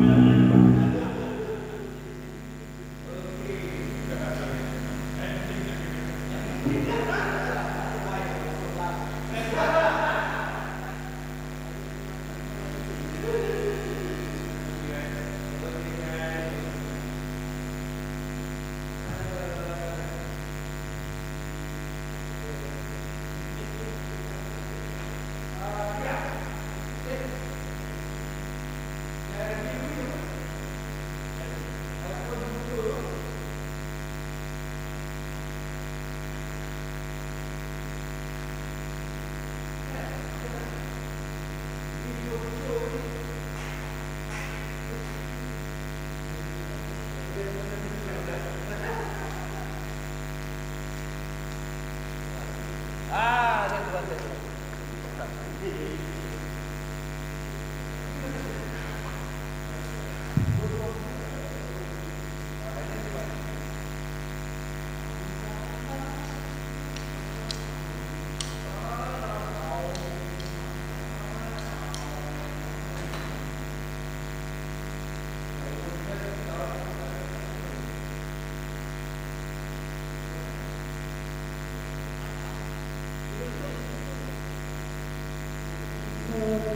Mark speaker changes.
Speaker 1: Amen. Oh.